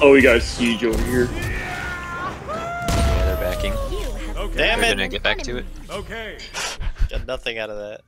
Oh, we got a siege over here. Yeah, they're backing. Okay. Damn They're it! gonna get back to it. Okay. Got nothing out of that.